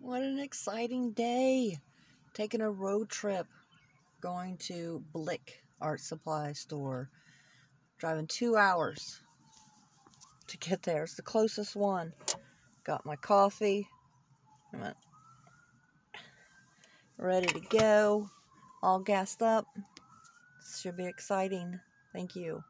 What an exciting day! Taking a road trip, going to Blick Art Supply Store. Driving two hours to get there. It's the closest one. Got my coffee. Ready to go. All gassed up. Should be exciting. Thank you.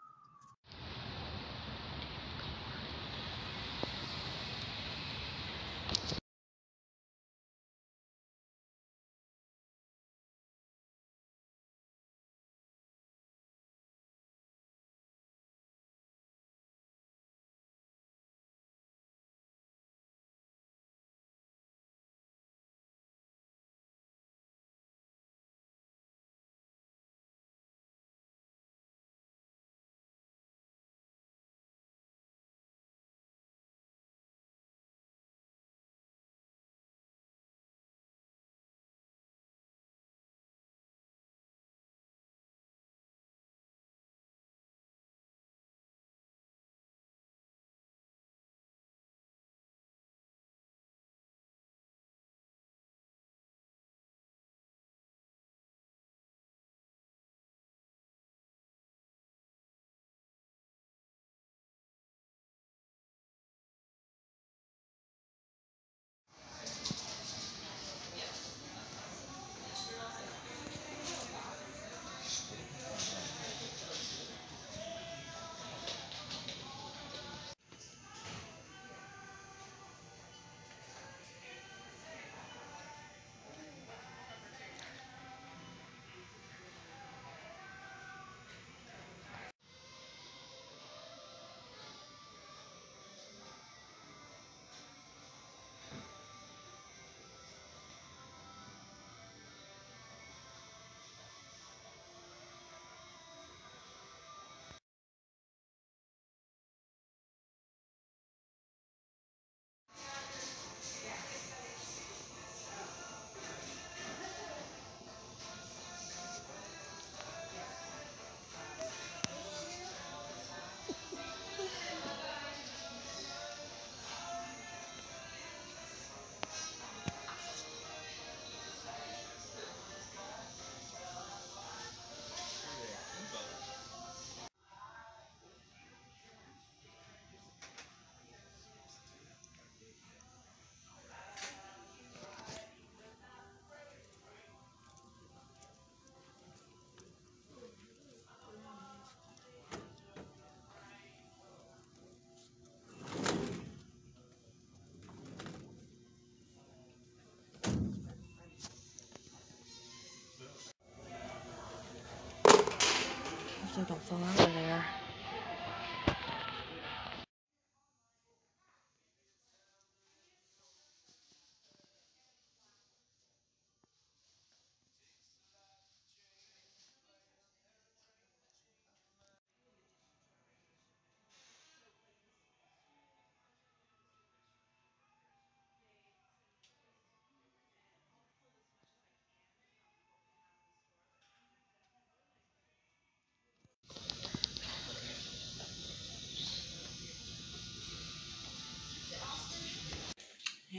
Hopefully don't fall out of there.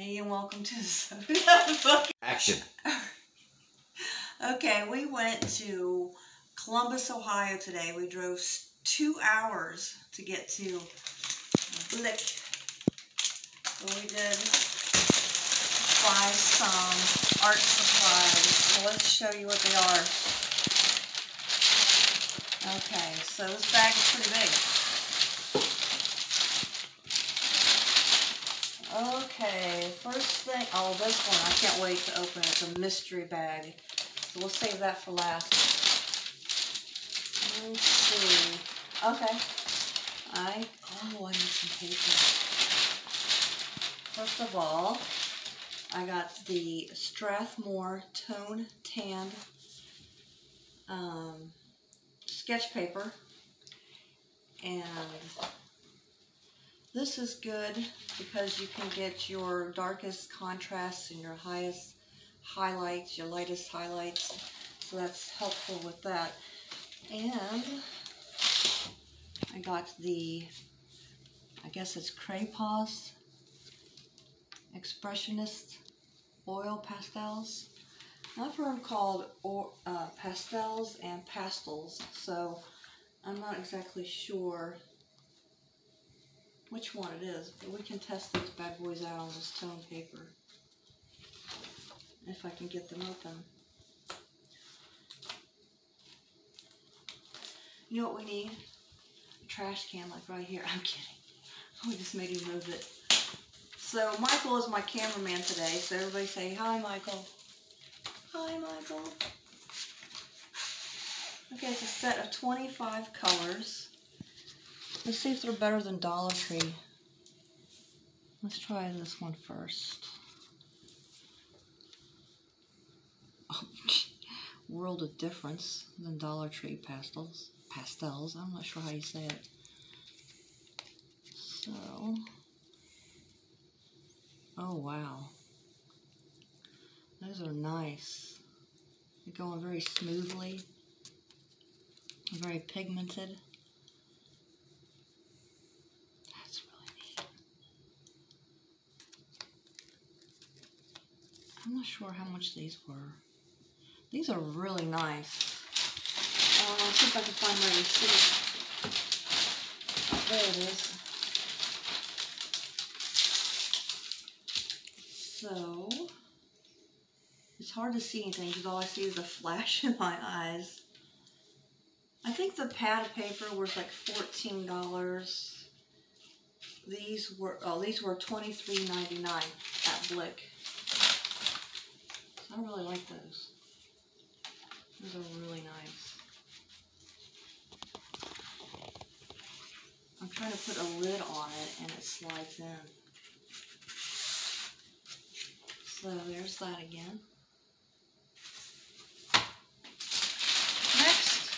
Hey, and welcome to the Action. Okay, we went to Columbus, Ohio today. We drove two hours to get to Blick. So we did buy some art supplies. Let's show you what they are. Okay, so this bag is pretty big. Okay, first thing, oh, this one, I can't wait to open it. It's a mystery bag. So we'll save that for last. Let's see. Okay. I, oh, I need some paper. First of all, I got the Strathmore Toned Tan um, sketch paper. And this is good because you can get your darkest contrasts and your highest highlights, your lightest highlights. So that's helpful with that. And I got the, I guess it's Cray-Pas Expressionist oil pastels. I've heard called or, uh, pastels and pastels, so I'm not exactly sure which one it is, but we can test these bad boys out on this tone paper if I can get them open. You know what we need? A trash can like right here. I'm kidding. We just made him move it. So Michael is my cameraman today, so everybody say hi Michael. Hi Michael. Okay, it's a set of 25 colors. Let's see if they're better than Dollar Tree. Let's try this one first. Oh, world of difference than Dollar Tree pastels. Pastels, I'm not sure how you say it. So, oh wow. Those are nice. They're going very smoothly. Very pigmented. That's really neat. I'm not sure how much these were. These are really nice. Uh, let's see if I can find my receipt. There it is. So, it's hard to see anything because all I see is a flash in my eyes. I think the pad of paper was like fourteen dollars. These were oh these were twenty three ninety nine at Blick. I really like those. Those are really nice. I'm trying to put a lid on it and it slides in. So there's that again. Next,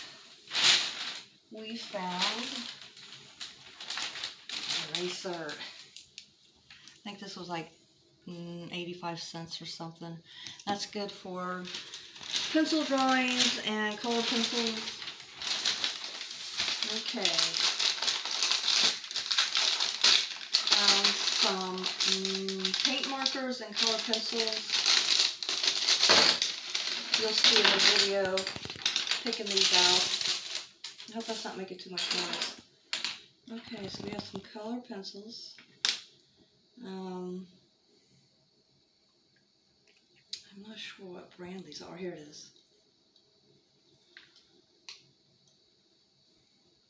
we found eraser. I think this was like 85 cents or something. That's good for pencil drawings and color pencils. Okay. Um, some mm, paint markers and color pencils. You'll see in the video picking these out. I hope that's not making too much noise. Okay, so we have some color pencils. Um, I'm not sure what brand these oh, are. Here it is.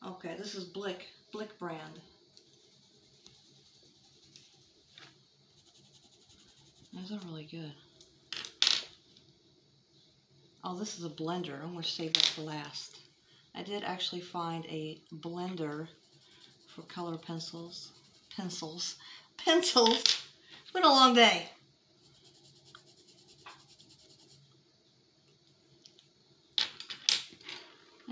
Okay, this is Blick, Blick brand. Those are really good. Oh, this is a blender. I'm going to save that for last. I did actually find a blender for color pencils. Pencils. Pencils! It's been a long day.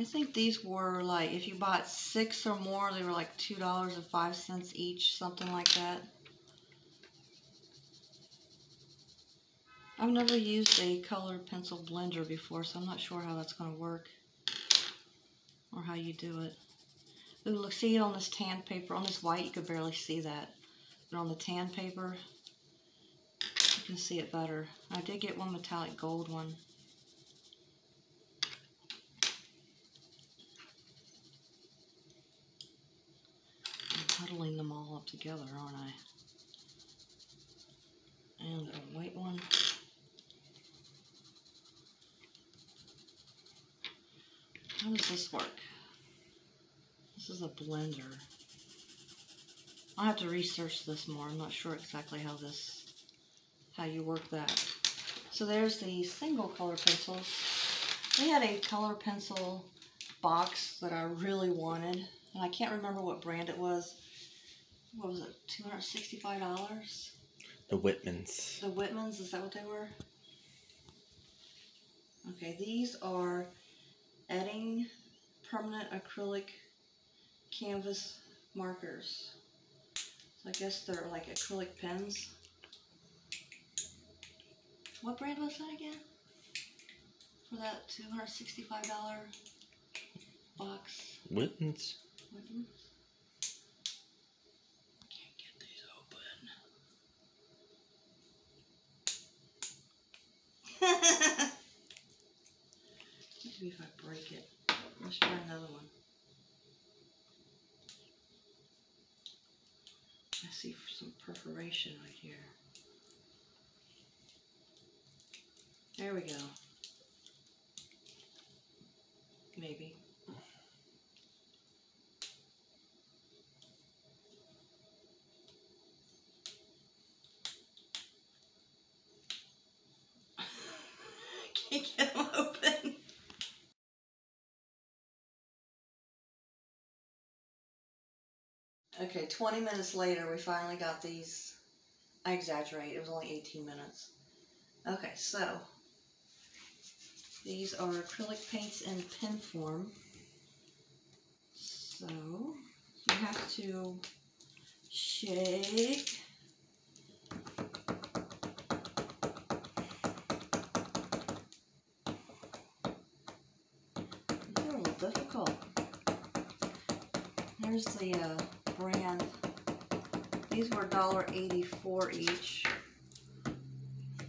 I think these were like, if you bought six or more, they were like $2.05 each, something like that. I've never used a color pencil blender before, so I'm not sure how that's going to work or how you do it. Ooh, look, see it on this tan paper. On this white, you could barely see that. But on the tan paper, you can see it better. I did get one metallic gold one. I'm huddling them all up together, aren't I? And a white one. How does this work? This is a blender. I'll have to research this more. I'm not sure exactly how this, how you work that. So there's the single color pencils. They had a color pencil box that I really wanted. And I can't remember what brand it was. What was it? $265? The Whitmans. The Whitmans, is that what they were? Okay, these are Edding permanent acrylic canvas markers. So I guess they're like acrylic pens. What brand was that again? For that $265 box? Whitman's. Whitman's? Can't get these open. See if I break it. Let's try another one. I see some perforation right here. There we go. Maybe. Can't get them open. Okay, 20 minutes later, we finally got these. I exaggerate, it was only 18 minutes. Okay, so these are acrylic paints in pen form. So you have to shake. These are a little difficult. Here's the uh, brand. These were $1.84 each.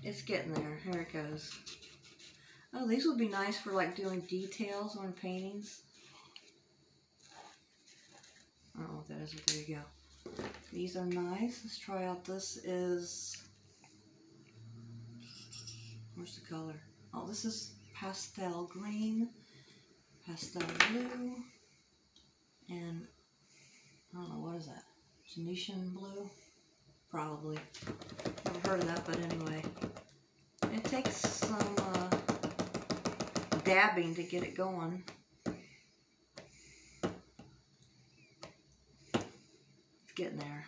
It's getting there. Here it goes. Oh, these would be nice for like doing details on paintings. I don't know what that is, but there you go. These are nice. Let's try out this is where's the color? Oh, this is pastel green, pastel blue, and I don't know what is that? Venetian blue? Probably. Never heard of that, but anyway. It takes some uh, dabbing to get it going. It's getting there.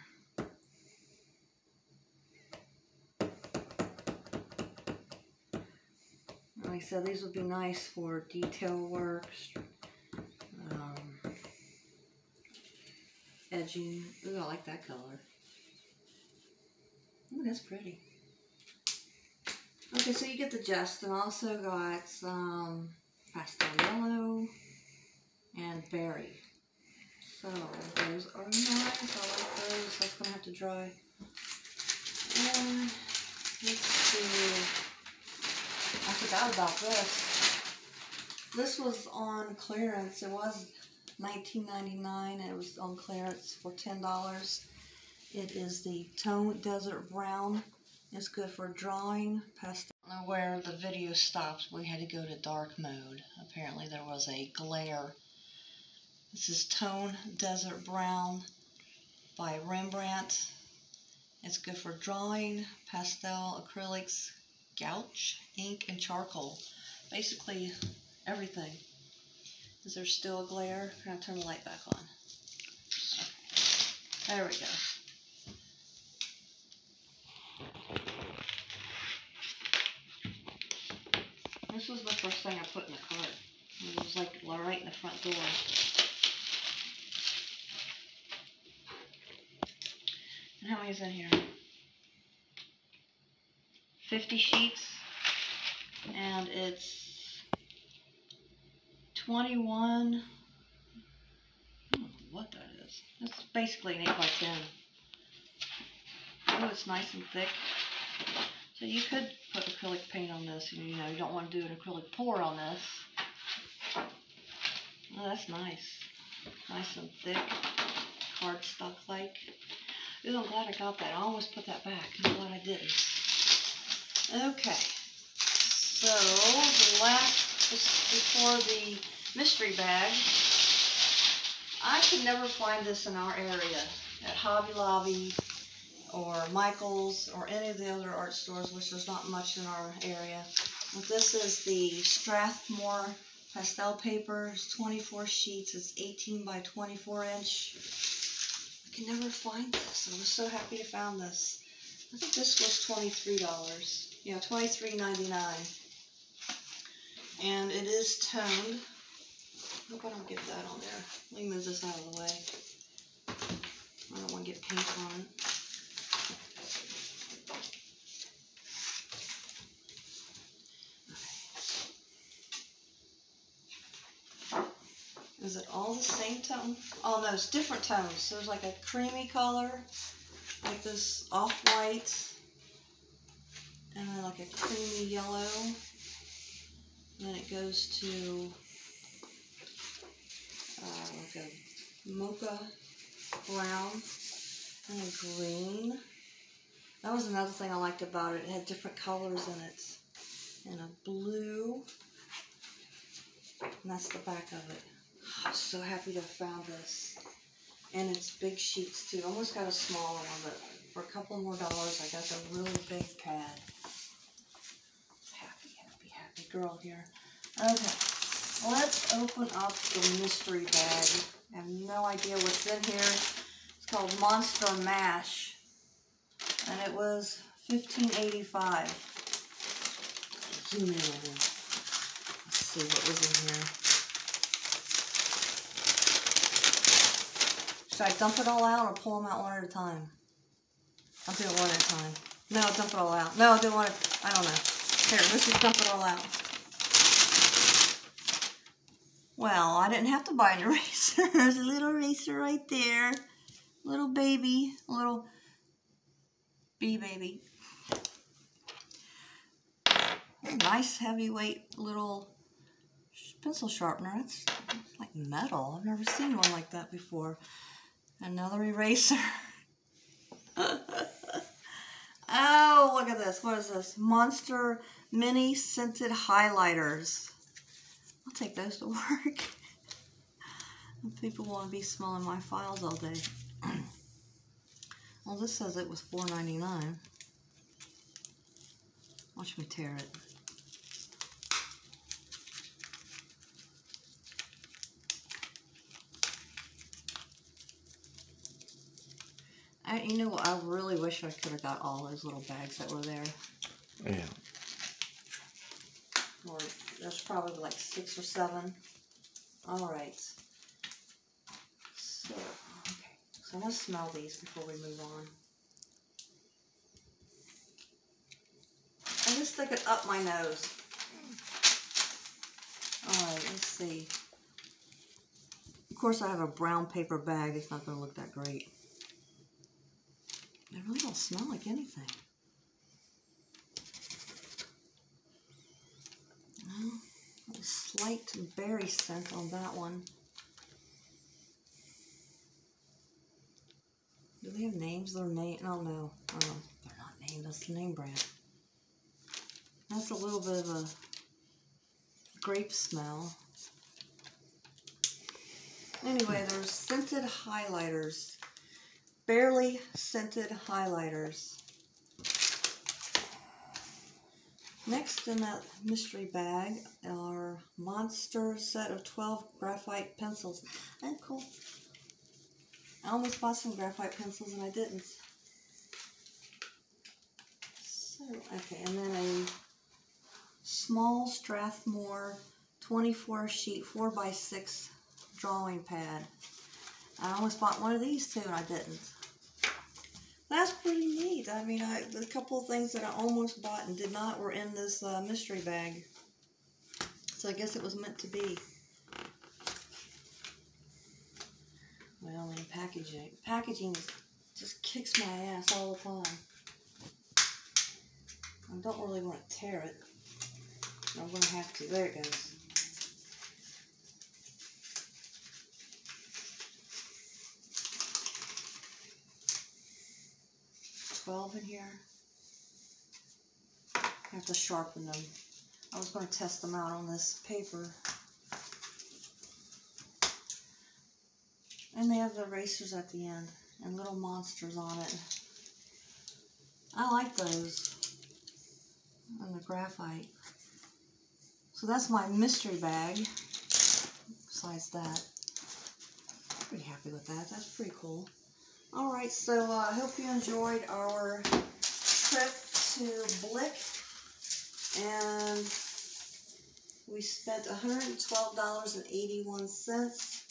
Like I said, these would be nice for detail work, Ooh, I like that color. Ooh, that's pretty. Okay, so you get the and also got some pastel yellow and berry. So those are nice. I like those. That's gonna have to dry. And let's see. I forgot about this. This was on clearance. It was $19.99 and it was on clearance for $10. It is the Tone Desert Brown. It's good for drawing, pastel. I don't know where the video stopped. We had to go to dark mode. Apparently there was a glare. This is Tone Desert Brown by Rembrandt. It's good for drawing, pastel, acrylics, gouache, ink, and charcoal. Basically everything. Is there still a glare? I'm going to turn the light back on. Okay. There we go. This was the first thing I put in the cart. It was like right in the front door. And how many is in here? 50 sheets. And it's 21. I don't know what that is. It's basically an 8 by 10. Oh, it's nice and thick. So you could put acrylic paint on this. And, You know, you don't want to do an acrylic pour on this. Oh, that's nice. Nice and thick. Cardstock like. Ooh, I'm glad I got that. I almost put that back. I'm glad I didn't. Okay. So, the last, before the mystery bag, I could never find this in our area. At Hobby Lobby, or Michael's or any of the other art stores, which there's not much in our area. But this is the Strathmore pastel paper. It's 24 sheets. It's 18 by 24 inch. I can never find this. I was so happy to find this. I think this was $23. Yeah, $23.99. And it is toned. Hope I don't get that on there. Let me move this out of the way. I don't want to get paint on it. Is it all the same tone? Oh no, it's different tones. So there's like a creamy color, like this off-white, and then like a creamy yellow. And then it goes to uh, like a mocha brown and a green. That was another thing I liked about it. It had different colors in it. And a blue. And that's the back of it. I'm so happy to have found this. And it's big sheets too. Almost got a smaller one, but for a couple more dollars, I got a really big pad. Happy, happy, happy girl here. Okay, let's open up the mystery bag. I have no idea what's in here. It's called Monster Mash. And it was fifteen eighty-five. Zoom in it. Let's see what was in here. Should I dump it all out or pull them out one at a time? I'll do it one at a time. No, dump it all out. No, I'll do one at, I don't know. Here, let's just dump it all out. Well, I didn't have to buy an eraser. There's a little eraser right there. Little baby. Little bee baby. Nice heavyweight little pencil sharpener. It's like metal. I've never seen one like that before. Another eraser. oh, look at this. What is this? Monster Mini Scented Highlighters. I'll take those to work. People want to be smelling my files all day. well, this says it was $4.99. Watch me tear it. I, you know, I really wish I could have got all those little bags that were there. Yeah. Or there's probably like six or seven. All right. So, okay. So I'm gonna smell these before we move on. I just stick it up my nose. All right. Let's see. Of course, I have a brown paper bag. It's not gonna look that great. They really don't smell like anything. Well, a slight berry scent on that one. Do they have names? Their name? Oh no, oh, they're not named. That's the name brand. That's a little bit of a grape smell. Anyway, there's scented highlighters barely scented highlighters. Next in that mystery bag are Monster set of 12 graphite pencils. And cool. I almost bought some graphite pencils and I didn't. So, okay, and then a small Strathmore 24 sheet 4x6 drawing pad. I almost bought one of these too, and I didn't. That's pretty neat. I mean, I, a couple of things that I almost bought and did not were in this uh, mystery bag. So I guess it was meant to be. Well, in packaging, packaging just kicks my ass all the time. I don't really want to tear it. I'm going to have to. There it goes. 12 in here. I have to sharpen them. I was going to test them out on this paper. And they have the erasers at the end and little monsters on it. I like those. And the graphite. So that's my mystery bag. Besides that, pretty happy with that. That's pretty cool. All right, so uh, I hope you enjoyed our trip to Blick. And we spent $112.81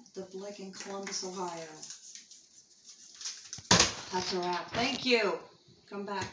at the Blick in Columbus, Ohio. That's a wrap. Thank you. Come back.